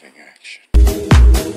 loving action.